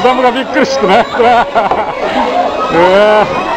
Udam Ravi Krishna. né? É.